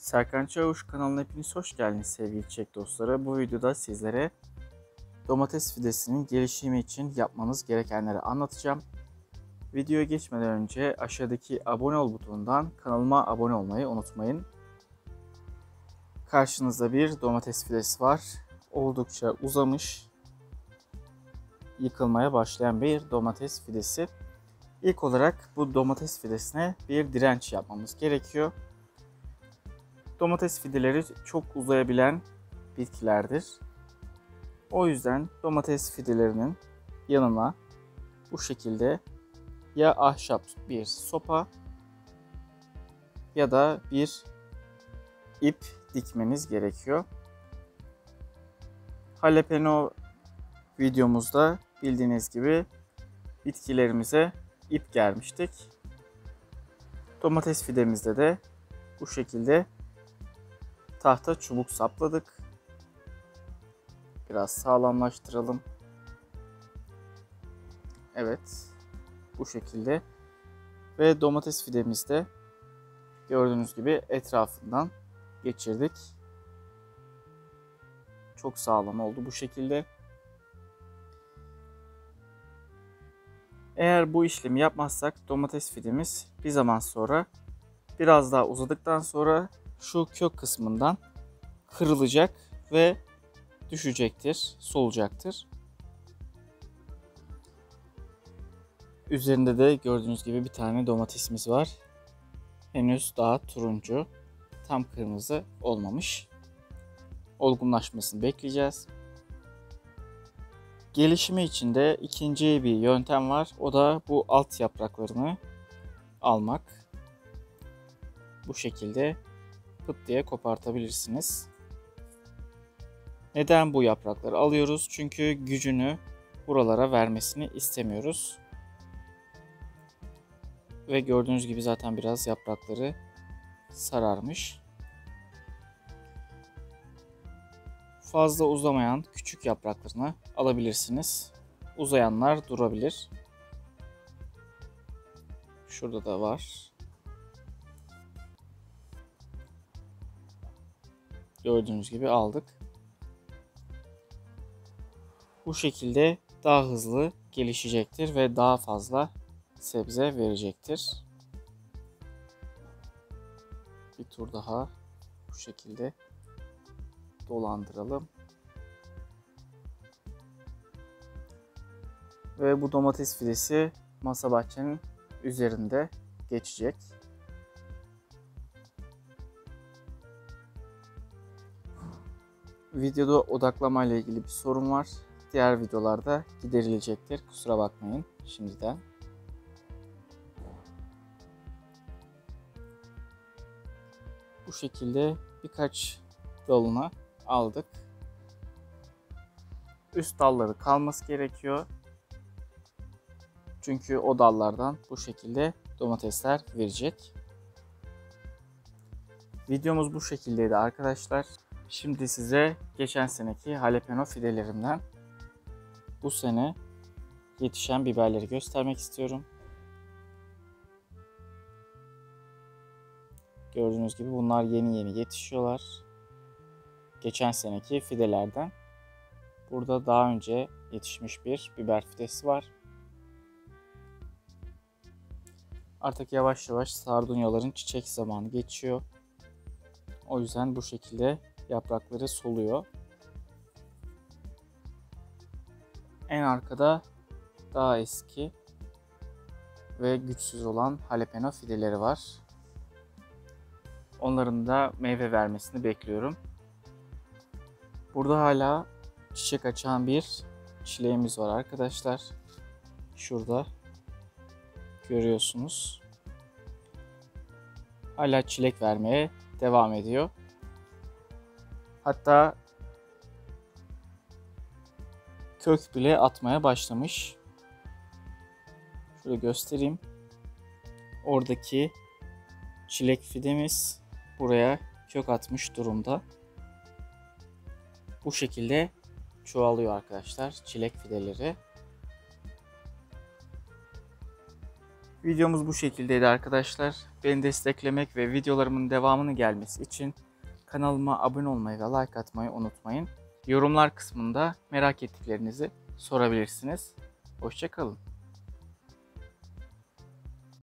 Serkan Çavuş kanalına hepiniz hoş geldiniz sevgili çiçek dostları. Bu videoda sizlere domates fidesinin gelişimi için yapmanız gerekenleri anlatacağım. Videoya geçmeden önce aşağıdaki abone ol butonundan kanalıma abone olmayı unutmayın. Karşınızda bir domates fidesi var. Oldukça uzamış, yıkılmaya başlayan bir domates fidesi. İlk olarak bu domates fidesine bir direnç yapmamız gerekiyor. Domates fideleri çok uzayabilen bitkilerdir. O yüzden domates fidelerinin yanına bu şekilde ya ahşap bir sopa ya da bir ip dikmeniz gerekiyor. Jalapeno videomuzda bildiğiniz gibi bitkilerimize ip germiştik. Domates fidemizde de bu şekilde tahta çubuk sapladık. Biraz sağlamlaştıralım. Evet. Bu şekilde. Ve domates fidemizde gördüğünüz gibi etrafından geçirdik. Çok sağlam oldu bu şekilde. Eğer bu işlemi yapmazsak domates fidemiz bir zaman sonra biraz daha uzadıktan sonra şu kök kısmından kırılacak ve düşecektir, solacaktır. Üzerinde de gördüğünüz gibi bir tane domatesimiz var. Henüz daha turuncu, tam kırmızı olmamış. Olgunlaşmasını bekleyeceğiz. Gelişimi için de ikinci bir yöntem var. O da bu alt yapraklarını almak. Bu şekilde pıt diye kopartabilirsiniz. Neden bu yaprakları alıyoruz? Çünkü gücünü buralara vermesini istemiyoruz. Ve gördüğünüz gibi zaten biraz yaprakları sararmış. Fazla uzamayan küçük yapraklarını alabilirsiniz. Uzayanlar durabilir. Şurada da var. Gördüğünüz gibi aldık. Bu şekilde daha hızlı gelişecektir ve daha fazla sebze verecektir. Bir tur daha bu şekilde dolandıralım. Ve bu domates fidesi masa bahçenin üzerinde geçecek. Videoda odaklama ile ilgili bir sorun var. Diğer videolarda giderilecektir. Kusura bakmayın şimdiden. Bu şekilde birkaç dalına aldık. Üst dalları kalması gerekiyor. Çünkü o dallardan bu şekilde domatesler verecek. Videomuz bu şekildeydi arkadaşlar. Şimdi size geçen seneki jalapeno fidelerimden bu sene yetişen biberleri göstermek istiyorum. Gördüğünüz gibi bunlar yeni yeni yetişiyorlar. Geçen seneki fidelerden. Burada daha önce yetişmiş bir biber fidesi var. Artık yavaş yavaş sardunyaların çiçek zamanı geçiyor. O yüzden bu şekilde yaprakları soluyor. En arkada daha eski ve güçsüz olan jalapeno fideleri var. Onların da meyve vermesini bekliyorum. Burada hala çiçek açan bir çileğimiz var arkadaşlar. Şurada görüyorsunuz. Hala çilek vermeye devam ediyor. Hatta kök bile atmaya başlamış. Şöyle göstereyim. Oradaki çilek fidemiz buraya kök atmış durumda. Bu şekilde çoğalıyor arkadaşlar çilek fideleri. Videomuz bu şekildeydi arkadaşlar. Beni desteklemek ve videolarımın devamını gelmesi için kanalıma abone olmayı ve like atmayı unutmayın. Yorumlar kısmında merak ettiklerinizi sorabilirsiniz. Hoşçakalın.